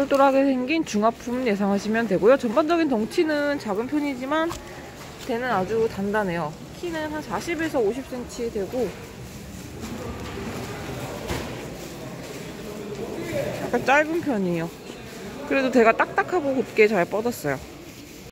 똘똘하게 생긴 중화품 예상하시면 되고요. 전반적인 덩치는 작은 편이지만 대는 아주 단단해요. 키는 한 40에서 50cm 되고 약간 짧은 편이에요. 그래도 대가 딱딱하고 곱게 잘 뻗었어요.